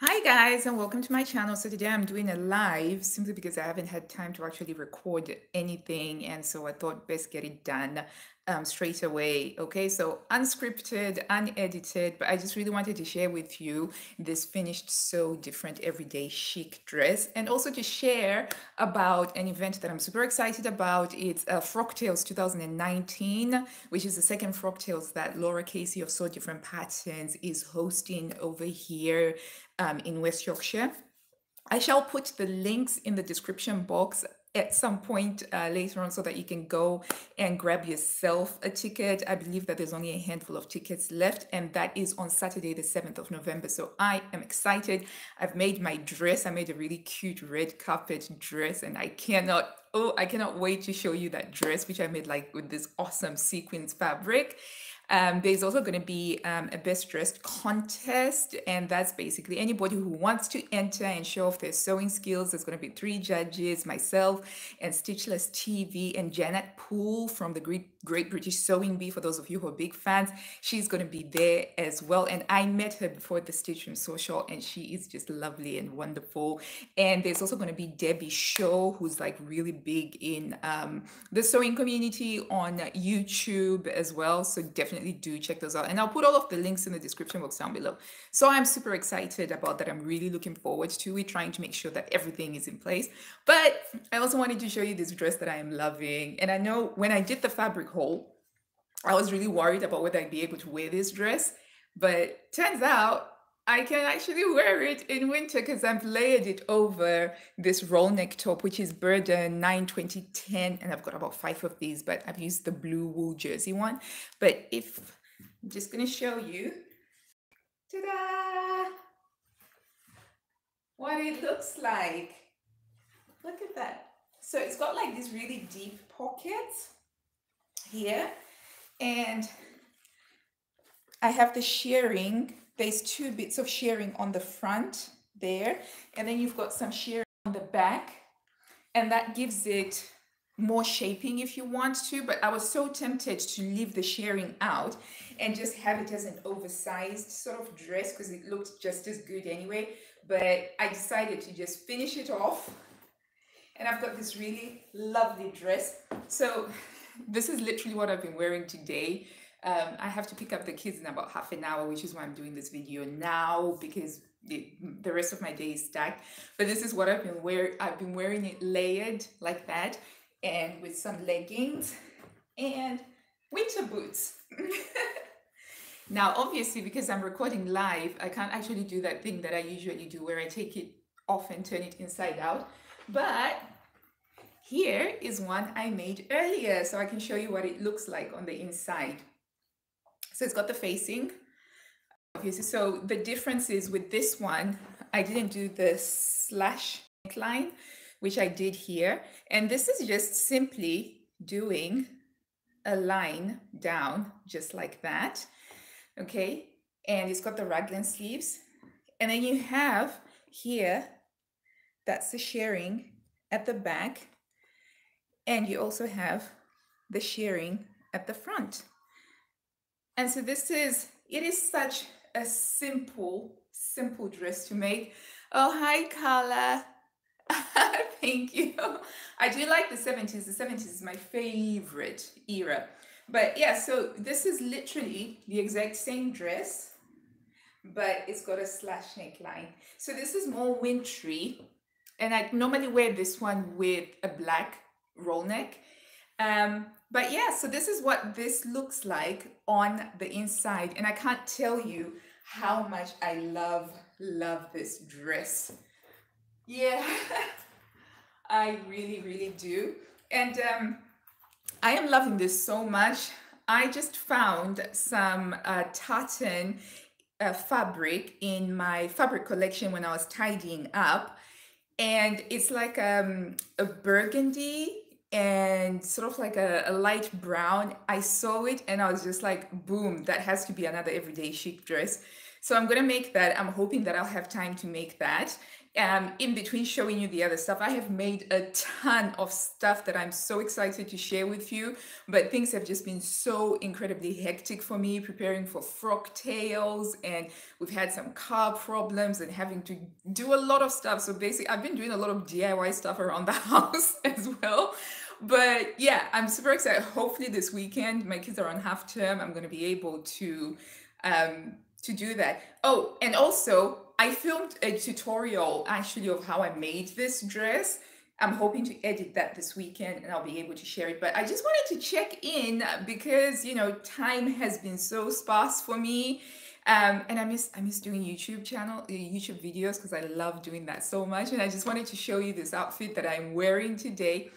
Hi guys and welcome to my channel. So today I'm doing a live simply because I haven't had time to actually record anything and so I thought best get it done um, straight away. Okay, so unscripted, unedited, but I just really wanted to share with you this finished Sew Different everyday chic dress and also to share about an event that I'm super excited about. It's uh, Frocktails 2019, which is the second Frocktails that Laura Casey of Sew Different Patterns is hosting over here um, in West Yorkshire. I shall put the links in the description box at some point uh, later on so that you can go and grab yourself a ticket. I believe that there's only a handful of tickets left, and that is on Saturday, the 7th of November. So I am excited. I've made my dress. I made a really cute red carpet dress, and I cannot, oh, I cannot wait to show you that dress, which I made like with this awesome sequins fabric. Um, there's also going to be um, a best dressed contest, and that's basically anybody who wants to enter and show off their sewing skills. There's going to be three judges myself and Stitchless TV, and Janet Poole from the Great, Great British Sewing Bee. For those of you who are big fans, she's going to be there as well. And I met her before the Stitch Room Social, and she is just lovely and wonderful. And there's also going to be Debbie Shore, who's like really big in um, the sewing community on YouTube as well. So definitely do check those out. And I'll put all of the links in the description box down below. So I'm super excited about that. I'm really looking forward to it, trying to make sure that everything is in place. But I also wanted to show you this dress that I am loving. And I know when I did the fabric haul, I was really worried about whether I'd be able to wear this dress. But turns out I can actually wear it in winter because I've layered it over this roll neck top, which is Burda 9 2010. And I've got about five of these, but I've used the blue wool jersey one. But if I'm just going to show you, ta-da, what it looks like. Look at that. So it's got like these really deep pockets here. And I have the shirring there's two bits of shirring on the front there, and then you've got some shirring on the back, and that gives it more shaping if you want to, but I was so tempted to leave the shirring out and just have it as an oversized sort of dress because it looked just as good anyway. But I decided to just finish it off. And I've got this really lovely dress. So this is literally what I've been wearing today. Um, I have to pick up the kids in about half an hour, which is why I'm doing this video now because the, the rest of my day is stacked. But this is what I've been wearing. I've been wearing it layered like that and with some leggings and winter boots. now, obviously, because I'm recording live, I can't actually do that thing that I usually do where I take it off and turn it inside out. But here is one I made earlier so I can show you what it looks like on the inside. So it's got the facing. So the difference is with this one, I didn't do the slash neckline, which I did here. And this is just simply doing a line down just like that. Okay. And it's got the raglan sleeves. And then you have here, that's the shirring at the back. And you also have the shirring at the front. And so this is, it is such a simple, simple dress to make. Oh, hi, Carla. Thank you. I do like the 70s. The 70s is my favorite era. But yeah, so this is literally the exact same dress, but it's got a slash neckline. So this is more wintry. And I normally wear this one with a black roll neck. Um, but yeah, so this is what this looks like on the inside. And I can't tell you how much I love, love this dress. Yeah, I really, really do. And um, I am loving this so much. I just found some uh, tartan uh, fabric in my fabric collection when I was tidying up. And it's like um, a burgundy and sort of like a, a, light brown. I saw it and I was just like, boom, that has to be another everyday chic dress. So I'm gonna make that. I'm hoping that I'll have time to make that. um, in between showing you the other stuff, I have made a ton of stuff that I'm so excited to share with you. But things have just been so incredibly hectic for me preparing for Frocktails, and we've had some car problems and having to do a lot of stuff. So basically, I've been doing a lot of DIY stuff around the house as well. But yeah, I'm super excited. Hopefully, this weekend, my kids are on half term. I'm going to be able to um, to do that. Oh, and also I filmed a tutorial actually of how I made this dress. I'm hoping to edit that this weekend and I'll be able to share it. But I just wanted to check in because you know time has been so sparse for me. Um, and I miss I miss doing YouTube channel uh, YouTube videos because I love doing that so much. And I just wanted to show you this outfit that I'm wearing today.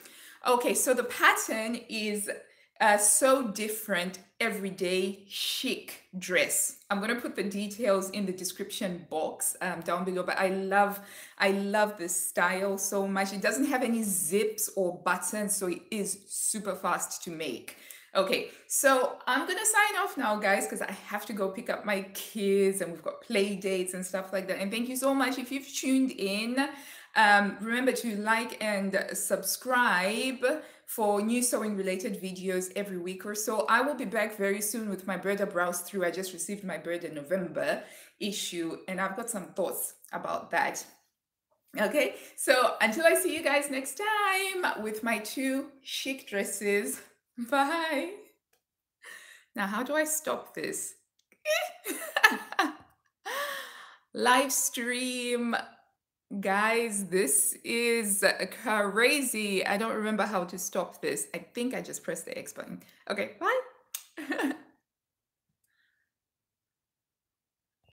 Okay, so the pattern is uh, Sew Different everyday chic dress. I'm to put the details in the description box um, down below but i love i love this style so much. It doesn't have any zips or buttons so it is super fast to make. Okay so i'm gonna sign off now guys because i have to go pick up my kids and we've got play dates and stuff like that. And thank you so much. If you've tuned in um, remember to like and subscribe for new sewing related videos every week or so. I will be back very soon with my Burda Browse Through. I just received my Burda November issue and I've got some thoughts about that. Okay, so until I see you guys next time with my two chic dresses, bye. Now, how do I stop this? Live stream Guys, this is crazy. I don't remember how to stop this. I think I just pressed the X button. Okay, bye.